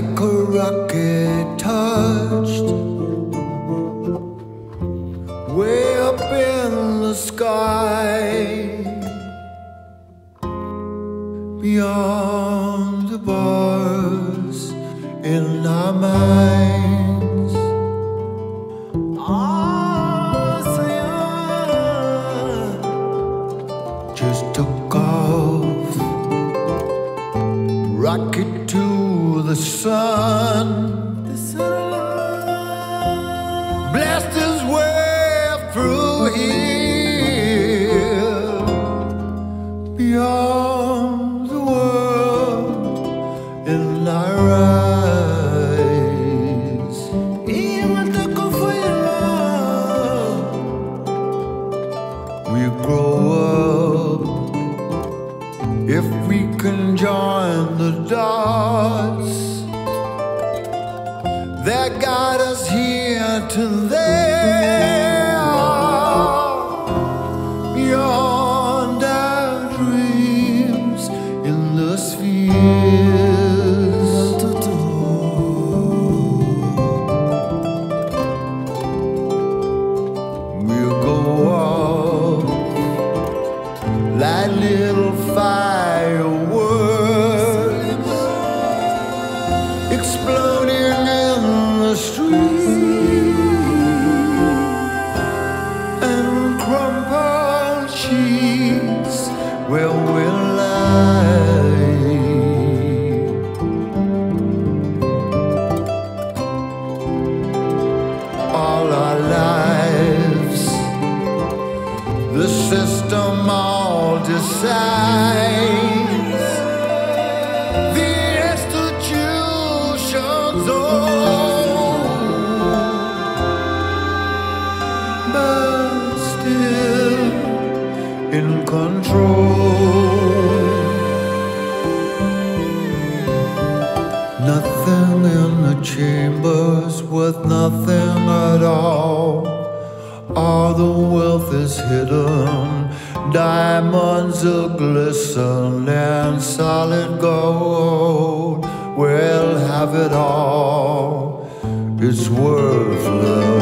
get touched way up in the sky beyond the bars in our minds. Just took off, rocket to the sun. Blast his way through here beyond got us here to we'll lie. All our lives, the system all decides. The institutions own, but still in control. Chambers worth nothing at all. All the wealth is hidden, diamonds are glisten and solid gold. We'll have it all. It's worthless.